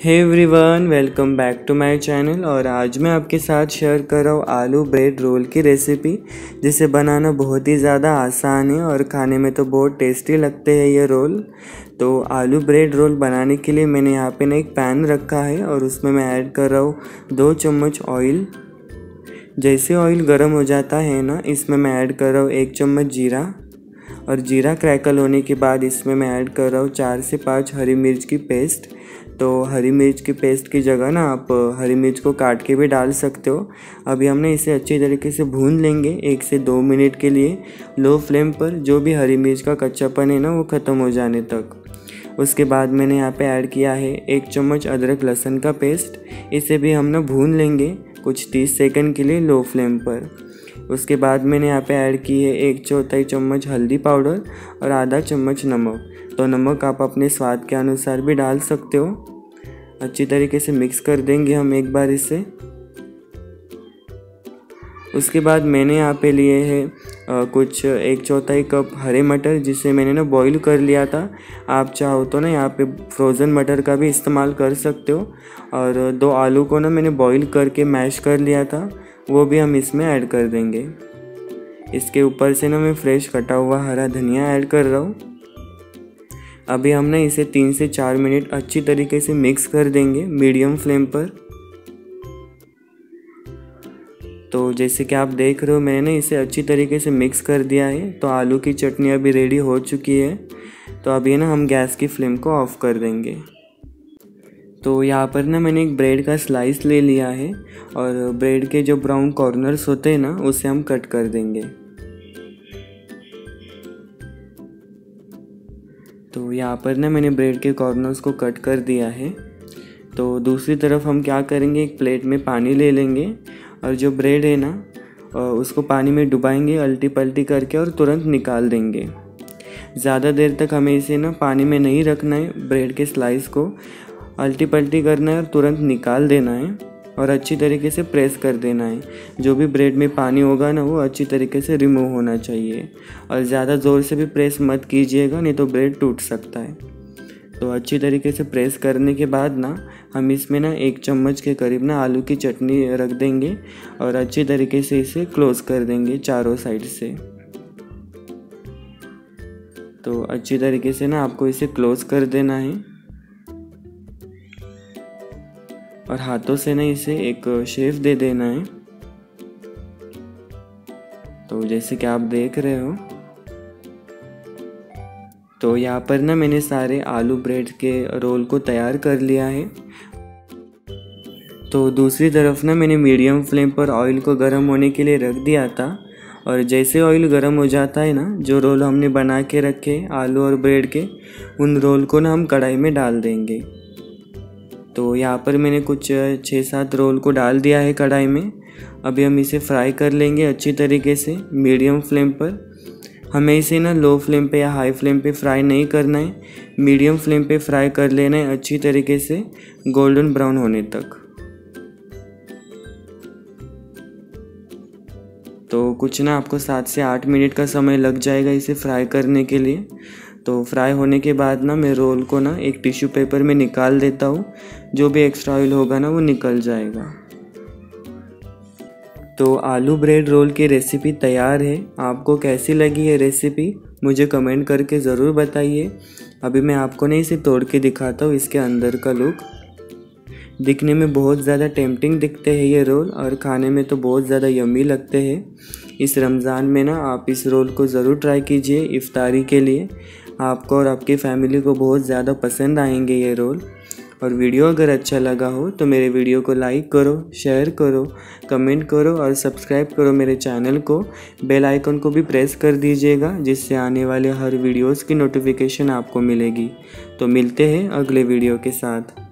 Hey everyone welcome back to my channel और आज मैं आपके साथ शेयर कर रहा हूँ आलू ब्रेड रोल की रेसिपी जिसे बनाना बहुत ही ज़्यादा आसान है और खाने में तो बहुत टेस्टी लगते हैं ये रोल तो आलू ब्रेड रोल बनाने के लिए मैंने यहाँ पे ना एक पैन रखा है और उसमें मैं ऐड कर रहा हूँ दो चम्मच ऑयल जैसे ऑयल गर्म हो जाता है ना, इसमें मैं ऐड कर रहा हूँ एक चम्मच जीरा। और जीरा क्रैकल होने के बाद इसमें मैं ऐड कर रहा हूँ चार से पाँच हरी मिर्च की पेस्ट। तो हरी मिर्च की पेस्ट की जगह ना आप हरी मिर्च को काट के भी डाल सकते हो। अभी हमने इसे अच्छी तरीके से भून लेंगे एक से दो मिनट के लिए। लो फ्लेम पर जो भी हरी मिर्च का कच्चापन है ना वो ख़त्म हो जाने तक। उसके बाद मैंने यहाँ पे ऐड किया है एक चम्मच अदरक लहसुन का पेस्ट। इसे भी हम ना भून लेंगे कुछ तीस सेकंड के लिए लो फ्लेम पर। उसके बाद मैंने यहाँ पे ऐड की है एक चौथाई चम्मच हल्दी पाउडर और आधा चम्मच नमक। तो नमक आप अपने स्वाद के अनुसार भी डाल सकते हो। अच्छी तरीके से मिक्स कर देंगे हम एक बार इसे। उसके बाद मैंने यहाँ पे लिए है कुछ एक चौथाई कप हरे मटर, जिसे मैंने ना बॉईल कर लिया था। आप चाहो तो ना यहाँ पे फ्रोज़न मटर का भी इस्तेमाल कर सकते हो। और दो आलू को ना मैंने बॉईल करके मैश कर लिया था। वो भी हम इसमें ऐड कर देंगे। इसके ऊपर से ना मैं फ्रेश कटा हुआ हरा धनिया ऐड कर रहा हूँ। अभी हम ना इसे तीन से चार मिनट अच्छी तरीके से मिक्स कर देंगे मीडियम फ्लेम पर। तो जैसे कि आप देख रहे हो, मैंने इसे अच्छी तरीके से मिक्स कर दिया है। तो आलू की चटनी अभी रेडी हो चुकी है। तो अभी ना हम गैस की फ्लेम को ऑफ़ कर देंगे। तो यहाँ पर ना मैंने एक ब्रेड का स्लाइस ले लिया है और ब्रेड के जो ब्राउन कॉर्नर्स होते हैं ना, उसे हम कट कर देंगे। तो यहाँ पर ना मैंने ब्रेड के कॉर्नर्स को कट कर दिया है। तो दूसरी तरफ़ हम क्या करेंगे, एक प्लेट में पानी ले लेंगे और जो ब्रेड है ना उसको पानी में डुबाएँगे अल्टी पल्टी करके और तुरंत निकाल देंगे। ज़्यादा देर तक हमें इसे ना पानी में नहीं रखना है ब्रेड के स्लाइस को। अल्टी पल्टी करना है और तुरंत निकाल देना है और अच्छी तरीके से प्रेस कर देना है। जो भी ब्रेड में पानी होगा ना, वो अच्छी तरीके से रिमूव होना चाहिए। और ज़्यादा ज़ोर से भी प्रेस मत कीजिएगा, नहीं तो ब्रेड टूट सकता है। तो अच्छी तरीके से प्रेस करने के बाद ना, हम इसमें ना एक चम्मच के करीब ना आलू की चटनी रख देंगे और अच्छी तरीके से इसे क्लोज़ कर देंगे चारों साइड से। तो अच्छी तरीके से ना आपको इसे क्लोज़ कर देना है। और हाथों से ना इसे एक शेफ दे देना है। तो जैसे कि आप देख रहे हो तो यहाँ पर ना मैंने सारे आलू ब्रेड के रोल को तैयार कर लिया है। तो दूसरी तरफ़ ना मैंने मीडियम फ्लेम पर ऑयल को गर्म होने के लिए रख दिया था। और जैसे ऑयल गर्म हो जाता है ना, जो रोल हमने बना के रखे आलू और ब्रेड के, उन रोल को ना हम कढ़ाई में डाल देंगे। तो यहाँ पर मैंने कुछ छः सात रोल को डाल दिया है कढ़ाई में। अभी हम इसे फ्राई कर लेंगे अच्छी तरीके से, मीडियम फ्लेम पर। हमें इसे ना लो फ्लेम पे या हाई फ्लेम पे फ्राई नहीं करना है। मीडियम फ्लेम पे फ्राई कर लेना है अच्छी तरीके से, गोल्डन ब्राउन होने तक। तो कुछ ना आपको सात से आठ मिनट का समय लग जाएगा इसे फ्राई करने के लिए। तो फ्राई होने के बाद ना मैं रोल को ना एक टिश्यू पेपर में निकाल देता हूँ। जो भी एक्स्ट्रा ऑयल होगा ना वो निकल जाएगा। तो आलू ब्रेड रोल की रेसिपी तैयार है। आपको कैसी लगी है रेसिपी मुझे कमेंट करके ज़रूर बताइए। अभी मैं आपको नहीं इसे तोड़ के दिखाता हूँ, इसके अंदर का लुक दिखने में बहुत ज़्यादा टेम्पटिंग दिखते हैं ये रोल और खाने में तो बहुत ज़्यादा यमी लगते हैं। इस रमज़ान में ना आप इस रोल को ज़रूर ट्राई कीजिए इफ़ारी के लिए। आपको और आपकी फैमिली को बहुत ज़्यादा पसंद आएँगे ये रोल। और वीडियो अगर अच्छा लगा हो तो मेरे वीडियो को लाइक करो, शेयर करो, कमेंट करो और सब्सक्राइब करो मेरे चैनल को। बेल आइकन को भी प्रेस कर दीजिएगा जिससे आने वाले हर वीडियोस की नोटिफिकेशन आपको मिलेगी। तो मिलते हैं अगले वीडियो के साथ।